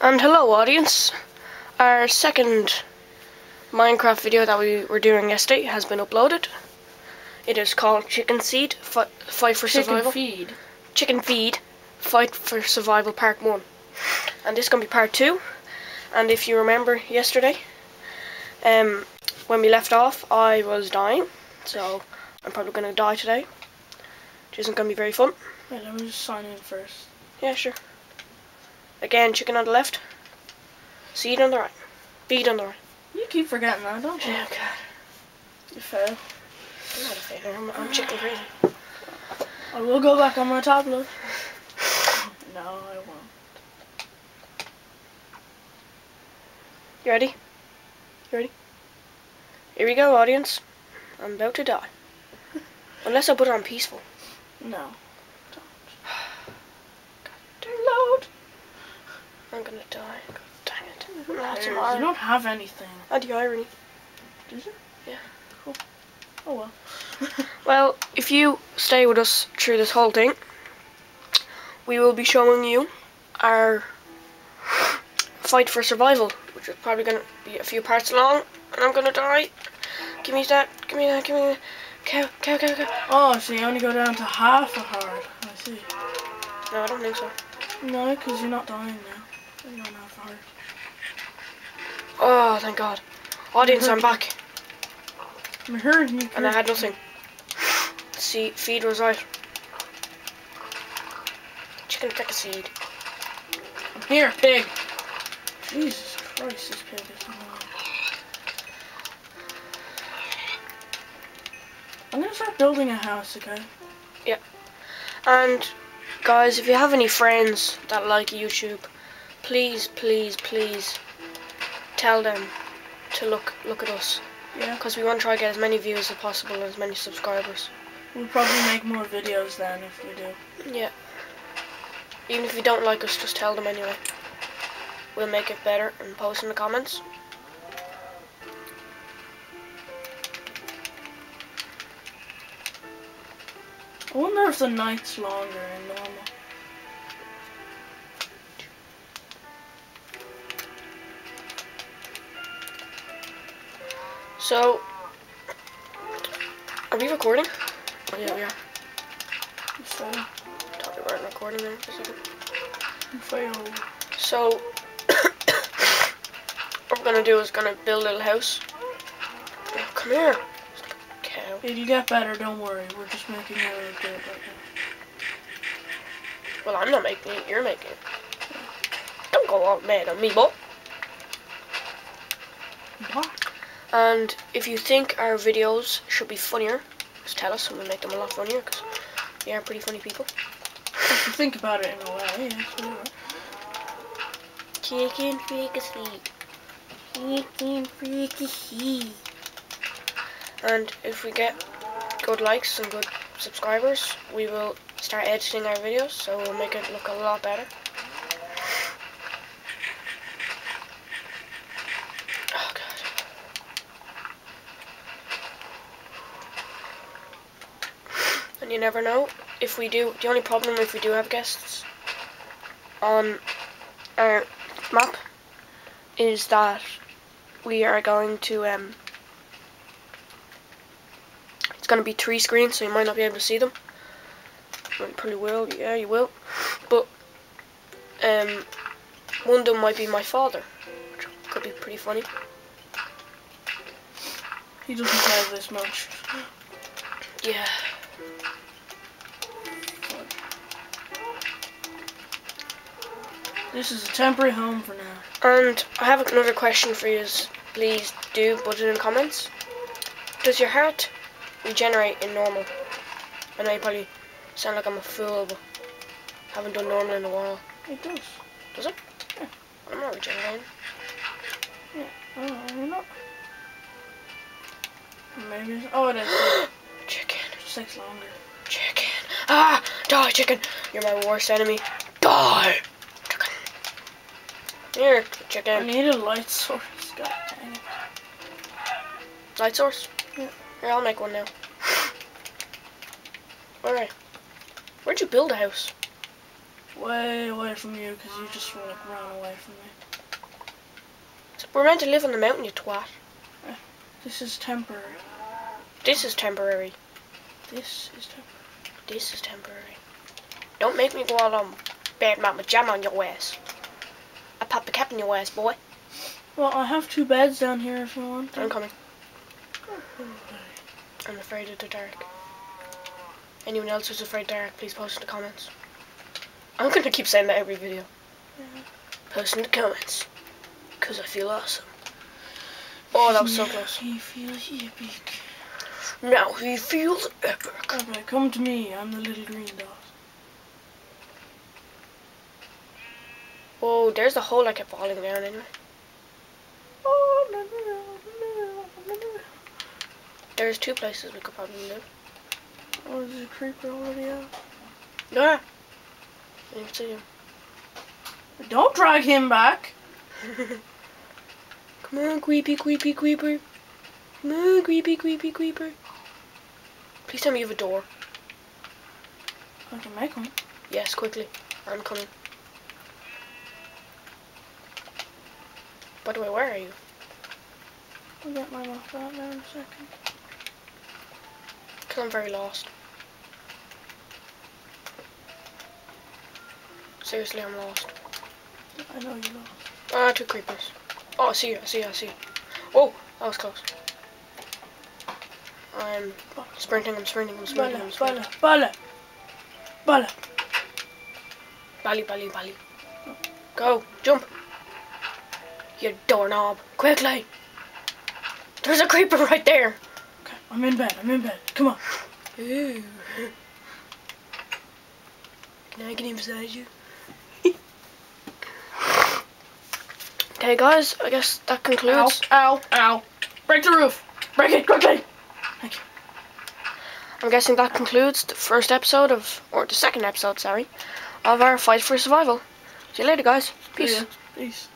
And hello audience. Our second Minecraft video that we were doing yesterday has been uploaded. It is called Chicken Seed Fi Fight for Survival. Chicken Survival. feed. Chicken Feed Fight for Survival Part 1. And this is going to be Part 2. And if you remember yesterday, um, when we left off, I was dying. So I'm probably going to die today. Which isn't going to be very fun. Wait, let me just sign in first. Yeah, sure. Again, chicken on the left. Seed on the right. Feed on the right. You keep forgetting that, don't you? Oh god. You fail. I'm not a failure. I'm, I'm chicken crazy. I will go back on my tablet. No, I won't. You ready? You ready? Here we go, audience. I'm about to die. Unless I put it on peaceful. No. Don't. Load. I'm gonna die. God dang it. Who Lots of cares? iron. You don't have anything. And the irony. Did you? Yeah. Cool. Oh well. Well, if you stay with us through this whole thing, we will be showing you our fight for survival, which is probably going to be a few parts long, and I'm going to die. Give me that, give me that, give me that. Cow, cow, cow, cow. oh, so you only go down to half a heart. I see. No, I don't think so. No, because you're not dying now. On half a heart. Oh, thank God. Audience, I'm back, I'm you. and I had nothing. See, feed was right. Chicken pick a seed. Here, pig. Jesus Christ, this pig is annoying. I'm gonna start building a house, okay? Yeah. And guys, if you have any friends that like YouTube, please, please, please tell them to look look at us Yeah. because we want to try to get as many views as possible and as many subscribers. We'll probably make more videos then if we do. Yeah. Even if you don't like us, just tell them anyway. We'll make it better and post in the comments. I wonder if the night's longer in normal. So, are we recording? Oh, yeah, we are. You fail. Thought we weren't recording there for a second. Fail. So, what we're gonna do is gonna build a little house. Oh, come here. Cow. If you get better, don't worry. We're just making it a good right Well, I'm not making it. You're making it. Don't go all mad on me, boy. What? And if you think our videos should be funnier, just tell us and we'll make them a lot funnier because we are pretty funny people. If you think about it in a way, yeah, it's alright. Chicken fricassee. Chicken fricassee. And if we get good likes and good subscribers, we will start editing our videos, so we'll make it look a lot better. And you never know if we do. The only problem if we do have guests on our map is that we are going to um it's going to be three screens so you might not be able to see them well, probably will yeah you will but um one of them might be my father which could be pretty funny He doesn't play this much. yeah This is a temporary home for now. and I have another question for you please do put it in comments does your heart regenerate in normal I know you probably sound like I'm a fool but haven't done normal in a while It does. Does it? Yeah. I'm not regenerating. Oh, you're not. Maybe. It's, oh, it is. It Chicken. just takes longer. Chicken. Ah! Die, chicken! You're my worst enemy. Die! Chicken. Here, I need a light source. God dang it. Light source? Yeah. Here, I'll make one now. Alright. Where'd you build a house? way away from you because you just like ran away from me. We're meant to live on the mountain, you twat. Eh, this is temporary. This is temporary. This is temporary. This is temporary. Don't make me go all on bad mama jam on your ass. Pop a cap in your ass, boy. Well, I have two beds down here if you want. I'm coming. I'm afraid of the dark. Anyone else who's afraid of the dark, please post in the comments. I'm gonna keep saying that every video. Yeah. Post in the comments. Because I feel awesome. Oh, that was so close. He feels epic. Now he feels epic. Okay, come to me. I'm the little green dot. Whoa, there's a hole I kept falling down in. Oh, no, no, no, no, no. There's two places we could probably live. Oh, there's a creeper already out. Yeah. I didn't see him. Don't drag him back. Come on, creepy, creepy, creeper. Come on, creepy, creepy, creeper. Please tell me you have a door. I can make one. Yes, quickly. I'm coming. By the way, where are you? I'll get my mouth out there in a second. Because I'm very lost. Seriously, I'm lost. I know you're lost. Ah, two creepers. Oh, I see you, I see you, I see you. Whoa, that was close. I'm sprinting, I'm sprinting, I'm sprinting, Bala, I'm sprinting. bala, bala. Bala. Bally, bally, bally. Go, jump. You doorknob. Quickly. There's a creeper right there. Okay, I'm in bed. I'm in bed. Come on. Ooh. Can I get inside you? okay, guys, I guess that concludes. ow, ow. ow. Break the roof. Break it quickly. Thank you. I'm guessing that concludes the first episode of, or the second episode, sorry, of our fight for survival. See you later, guys. Peace. Yeah, Peace.